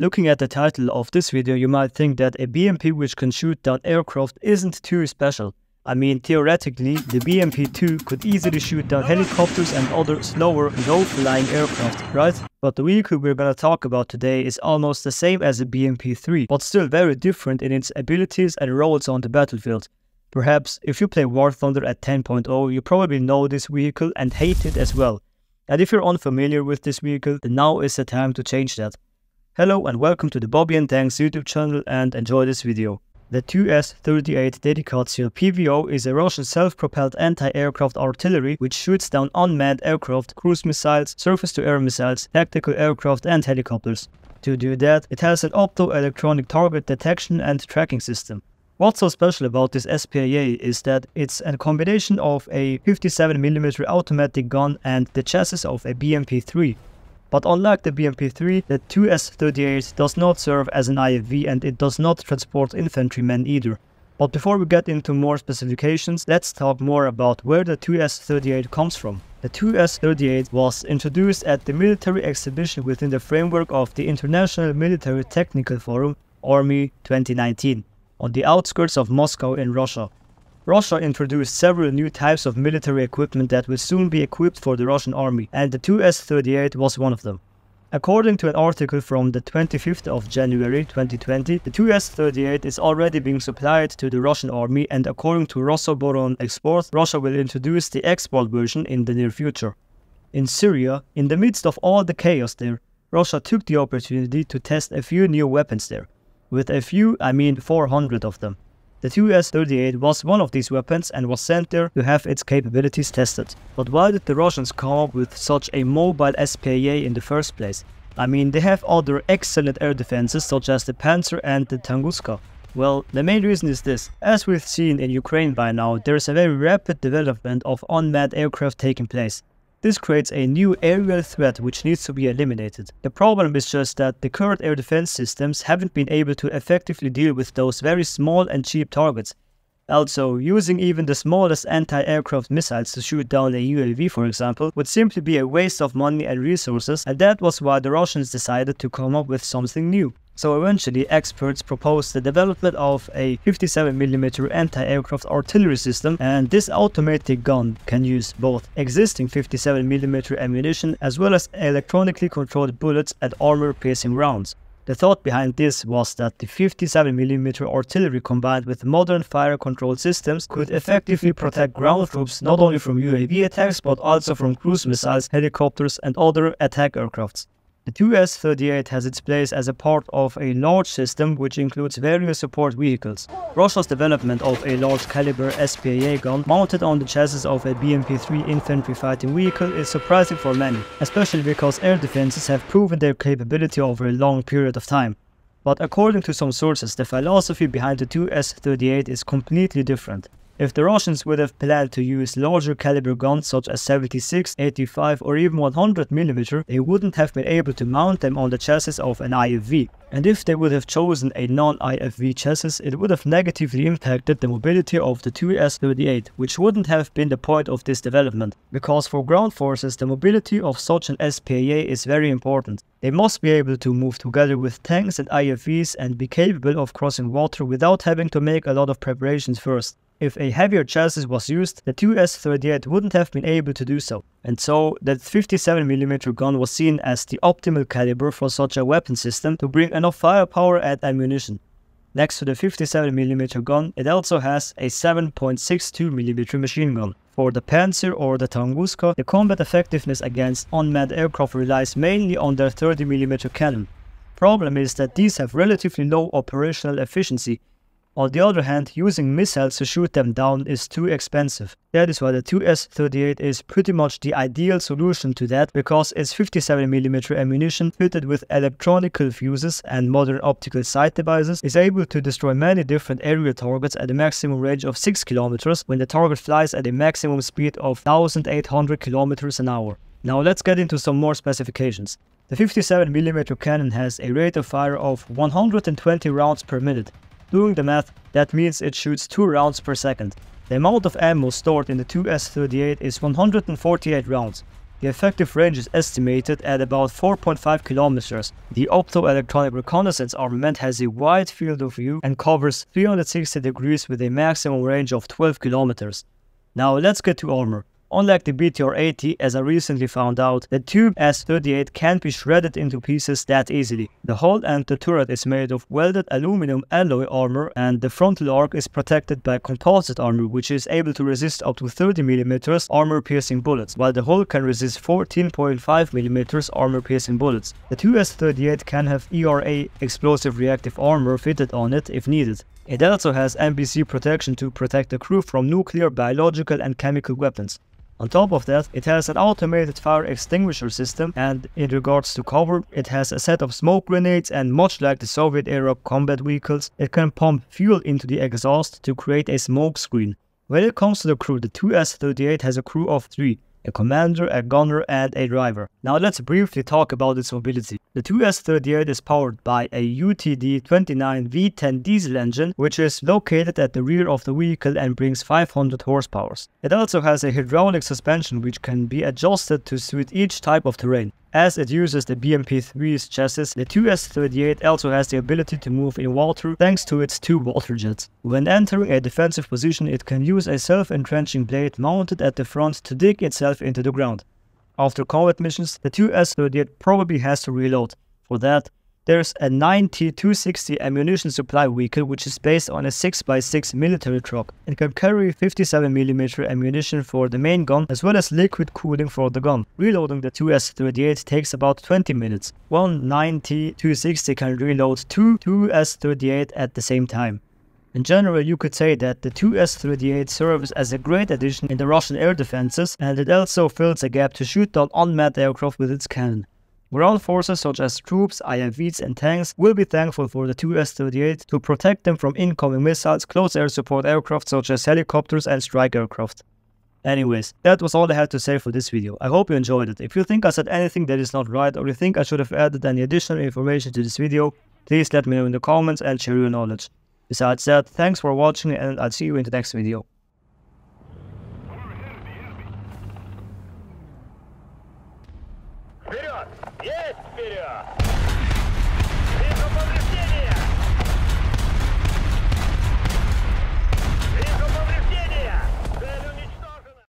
Looking at the title of this video, you might think that a BMP which can shoot down aircraft isn't too special. I mean, theoretically, the BMP-2 could easily shoot down helicopters and other slower, low-flying aircraft, right? But the vehicle we're gonna talk about today is almost the same as the BMP-3, but still very different in its abilities and roles on the battlefield. Perhaps, if you play War Thunder at 10.0, you probably know this vehicle and hate it as well. And if you're unfamiliar with this vehicle, then now is the time to change that. Hello and welcome to the Bobi and Tanks YouTube channel and enjoy this video. The 2S-38 Derivatsiya PVO is a Russian self-propelled anti-aircraft artillery which shoots down unmanned aircraft, cruise missiles, surface-to-air missiles, tactical aircraft and helicopters. To do that, it has an optoelectronic target detection and tracking system. What's so special about this SPAA is that it's a combination of a 57mm automatic gun and the chassis of a BMP-3, but unlike the BMP-3, the 2S-38 does not serve as an IFV and it does not transport infantrymen either. But before we get into more specifications, let's talk more about where the 2S-38 comes from. The 2S-38 was introduced at the military exhibition within the framework of the International Military Technical Forum, Army 2019, on the outskirts of Moscow in Russia. Russia introduced several new types of military equipment that will soon be equipped for the Russian army, and the 2S-38 was one of them. According to an article from the 25th of January 2020, the 2S-38 is already being supplied to the Russian army and according to Rosoboronexport, Russia will introduce the export version in the near future. In Syria, in the midst of all the chaos there, Russia took the opportunity to test a few new weapons there. With a few, I mean 400 of them. The 2S-38 was one of these weapons and was sent there to have its capabilities tested. But why did the Russians come up with such a mobile SPA in the first place? I mean, they have other excellent air defenses such as the Pantsir and the Tunguska. Well, the main reason is this. As we've seen in Ukraine by now, there is a very rapid development of unmanned aircraft taking place. This creates a new aerial threat which needs to be eliminated. The problem is just that the current air defense systems haven't been able to effectively deal with those very small and cheap targets. Also, using even the smallest anti-aircraft missiles to shoot down a UAV for example would simply be a waste of money and resources and that was why the Russians decided to come up with something new. So eventually experts proposed the development of a 57mm anti-aircraft artillery system and this automatic gun can use both existing 57mm ammunition as well as electronically controlled bullets and armor-piercing rounds. The thought behind this was that the 57mm artillery combined with modern fire control systems could effectively protect ground troops not only from UAV attacks but also from cruise missiles, helicopters and other attack aircrafts. The 2S-38 has its place as a part of a large system which includes various support vehicles. Russia's development of a large caliber SPAA gun mounted on the chassis of a BMP-3 infantry fighting vehicle is surprising for many, especially because air defenses have proven their capability over a long period of time. But according to some sources, the philosophy behind the 2S-38 is completely different. If the Russians would have planned to use larger caliber guns such as 76, 85 or even 100mm, they wouldn't have been able to mount them on the chassis of an IFV. And if they would have chosen a non-IFV chassis, it would have negatively impacted the mobility of the 2S-38, which wouldn't have been the point of this development. Because for ground forces, the mobility of such an SPA is very important. They must be able to move together with tanks and IFVs and be capable of crossing water without having to make a lot of preparations first. If a heavier chassis was used, the 2S-38 wouldn't have been able to do so, and so that 57mm gun was seen as the optimal caliber for such a weapon system to bring enough firepower and ammunition. Next to the 57mm gun, it also has a 7.62mm machine gun. For the Pantsir or the Tunguska, the combat effectiveness against unmanned aircraft relies mainly on their 30mm cannon. Problem is that these have relatively low operational efficiency on the other hand, using missiles to shoot them down is too expensive. That is why the 2S-38 is pretty much the ideal solution to that because its 57mm ammunition fitted with electronical fuses and modern optical sight devices is able to destroy many different aerial targets at a maximum range of 6 km when the target flies at a maximum speed of 1800 km an hour. Now let's get into some more specifications. The 57mm cannon has a rate of fire of 120 rounds per minute, Doing the math, that means it shoots 2 rounds per second. The amount of ammo stored in the 2S-38 is 148 rounds. The effective range is estimated at about 4.5 kilometers. The optoelectronic reconnaissance armament has a wide field of view and covers 360 degrees with a maximum range of 12 kilometers. Now let's get to armor. Unlike the BTR-80, as I recently found out, the 2S-38 can't be shredded into pieces that easily. The hull and the turret is made of welded aluminum alloy armor and the frontal arc is protected by composite armor which is able to resist up to 30mm armor-piercing bullets, while the hull can resist 14.5mm armor-piercing bullets. The 2S-38 can have ERA explosive reactive armor fitted on it if needed. It also has NBC protection to protect the crew from nuclear, biological and chemical weapons. On top of that, it has an automated fire extinguisher system and in regards to cover, it has a set of smoke grenades and much like the Soviet era combat vehicles, it can pump fuel into the exhaust to create a smoke screen. When it comes to the crew, the 2S-38 has a crew of 3, a commander, a gunner, and a driver. Now let's briefly talk about its mobility. The 2S-38 is powered by a UTD-29 V10 diesel engine, which is located at the rear of the vehicle and brings 500 horsepower. It also has a hydraulic suspension which can be adjusted to suit each type of terrain. As it uses the BMP-3's chassis, the 2S-38 also has the ability to move in water thanks to its two water jets. When entering a defensive position, it can use a self-entrenching blade mounted at the front to dig itself into the ground. After combat missions, the 2S-38 probably has to reload. For that, there's a 90-260 ammunition supply vehicle which is based on a 6x6 military truck and can carry 57mm ammunition for the main gun as well as liquid cooling for the gun. Reloading the 2S38 takes about 20 minutes. One 90-260 can reload two 2S38 at the same time. In general, you could say that the 2S-38 serves as a great addition in the Russian air defenses and it also fills a gap to shoot down unmanned aircraft with its cannon. Ground forces such as troops, IFVs and tanks will be thankful for the 2S-38 to protect them from incoming missiles, close air support aircraft such as helicopters and strike aircraft. Anyways, that was all I had to say for this video. I hope you enjoyed it. If you think I said anything that is not right or you think I should have added any additional information to this video, please let me know in the comments and share your knowledge. Besides that, thanks for watching and I'll see you in the next video. Вперед! Есть вперед! Вижу повреждения!